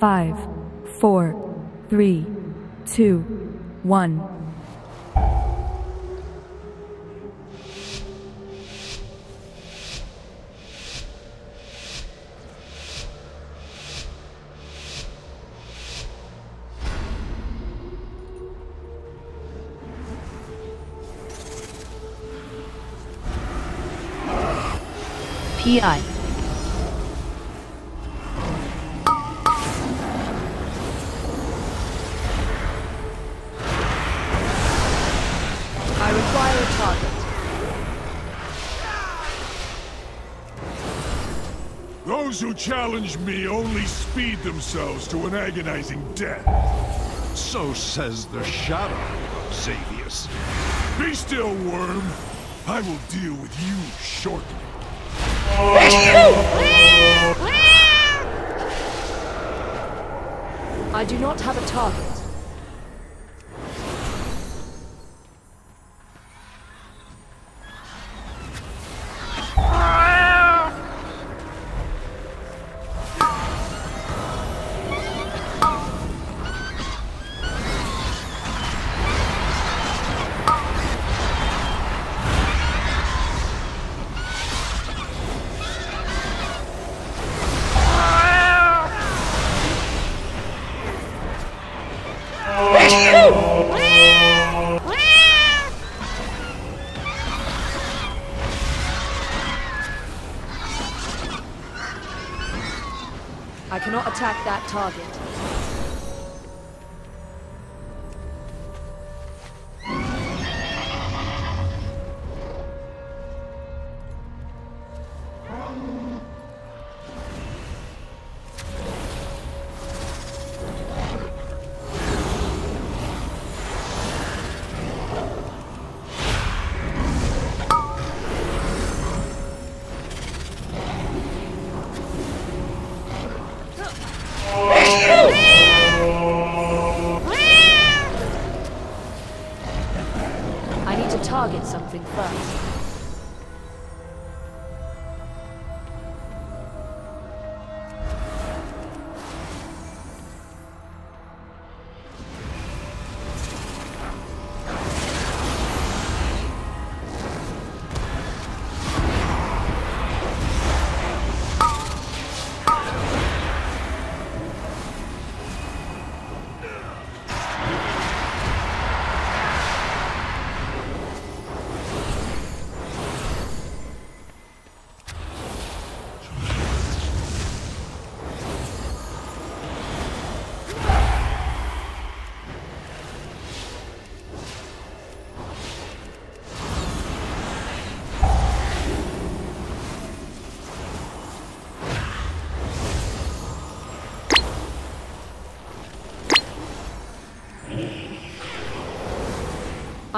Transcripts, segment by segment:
five, four, three, two, one. PI. Those who challenge me only speed themselves to an agonizing death. So says the shadow of Xavius. Be still, worm. I will deal with you shortly. I do not have a target. Attack that target.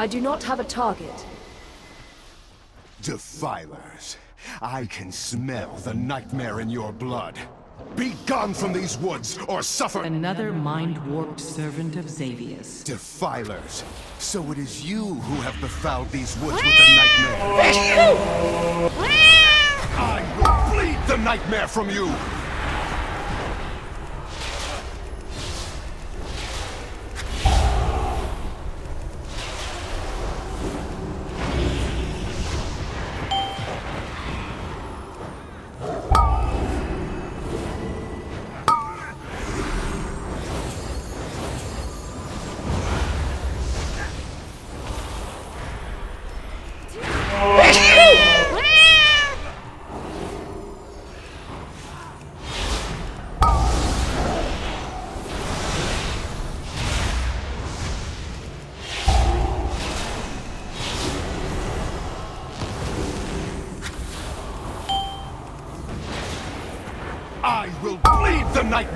I do not have a target. Defilers. I can smell the nightmare in your blood. Be gone from these woods, or suffer- Another mind-warped servant of Xavius. Defilers. So it is you who have befouled these woods with the nightmare. I will bleed the nightmare from you!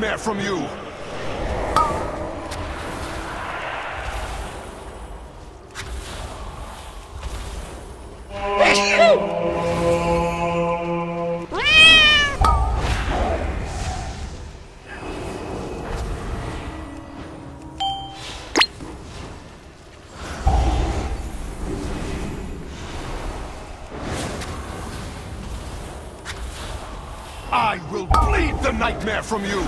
Nightmare from you! I will bleed the nightmare from you!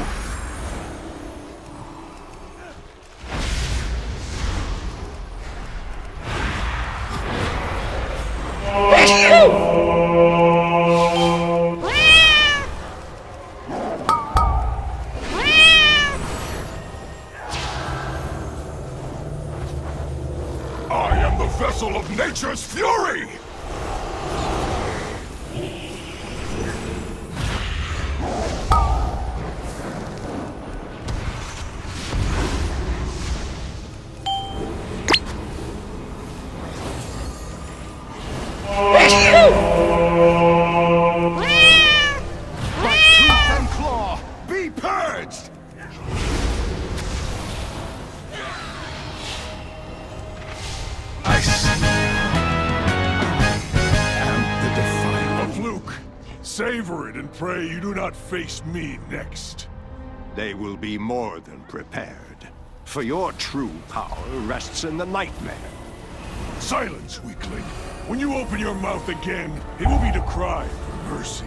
Savor it and pray you do not face me next. They will be more than prepared. For your true power rests in the Nightmare. Silence, weakling. When you open your mouth again, it will be to cry for mercy.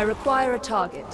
I require a target.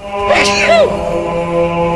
Oh.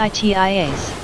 PITIAs.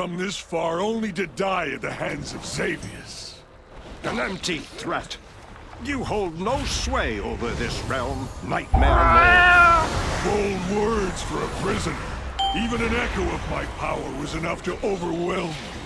Come this far only to die at the hands of Xavius. An empty threat. You hold no sway over this realm, Nightmare Lord. Bold words for a prisoner. Even an echo of my power was enough to overwhelm you.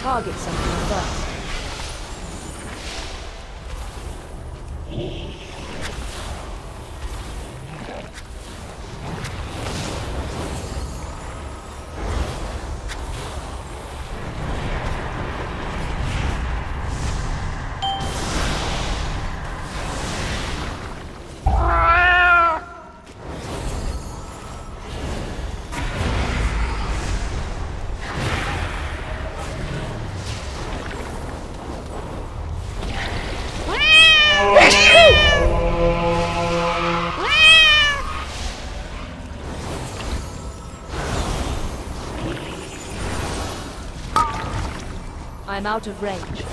Target something first. I'm out of range.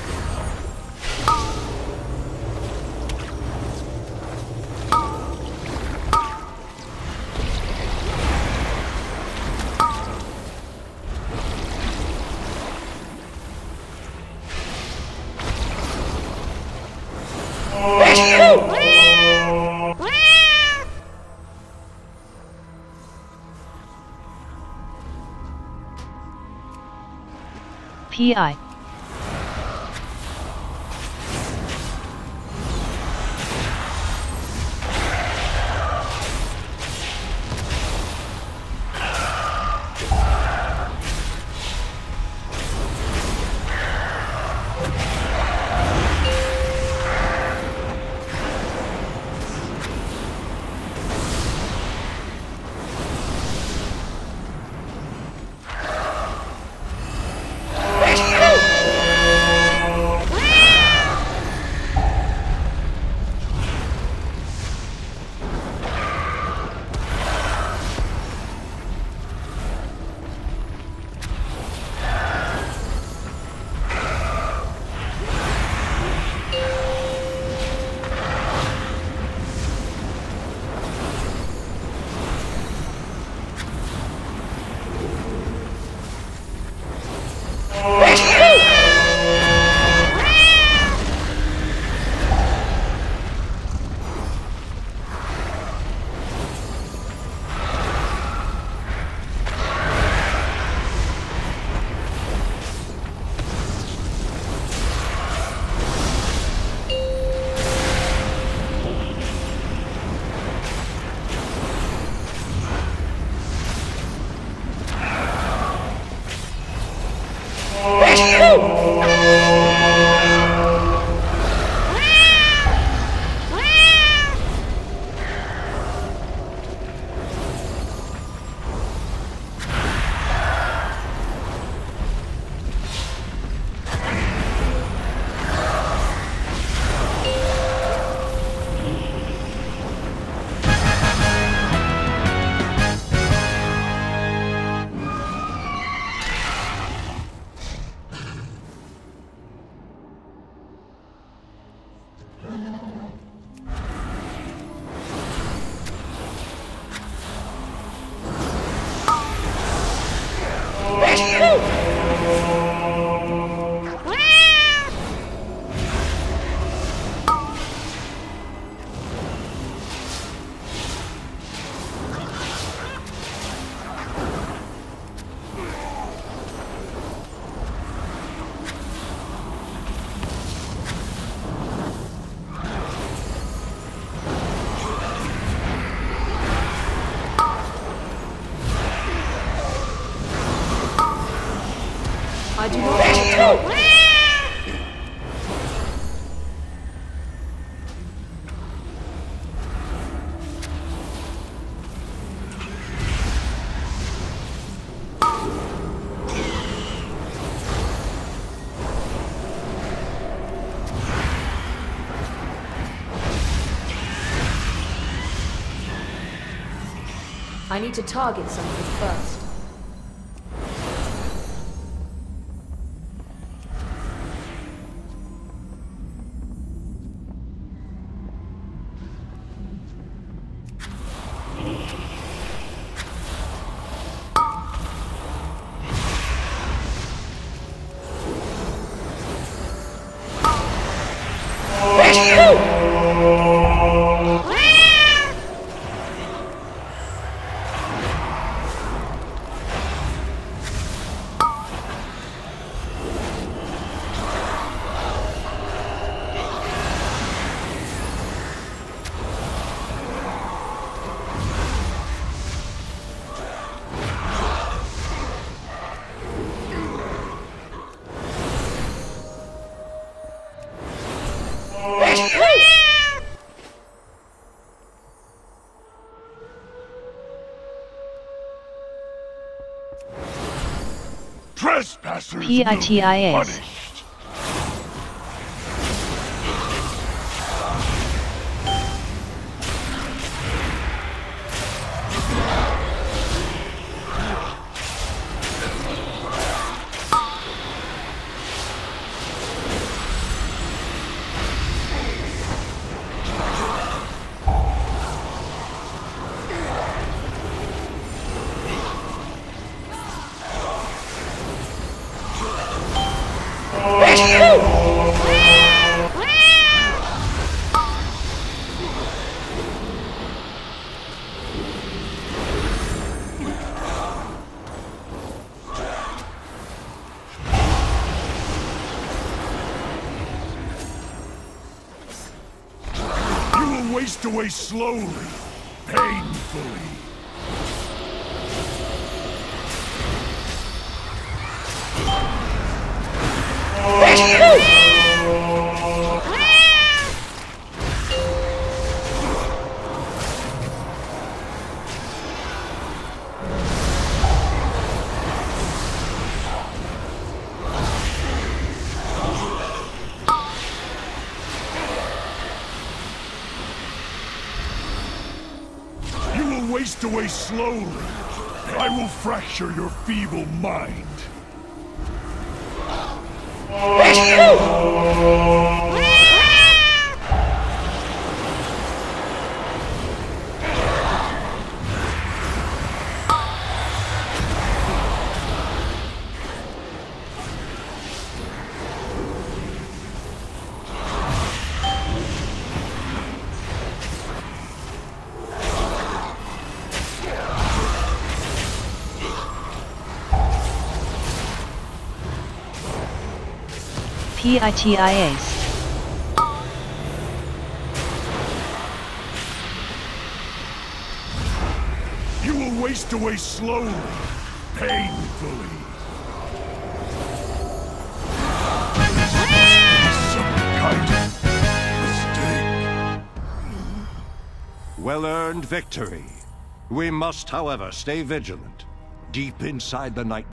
PI. Oh. I need to target something first. Trespassers PITIAs. Waste away slowly, painfully. Waste away slowly. I will fracture your feeble mind. PITIAs. You will waste away slowly, painfully. Some kind of mistake. Well-earned victory. We must, however, stay vigilant. Deep inside the night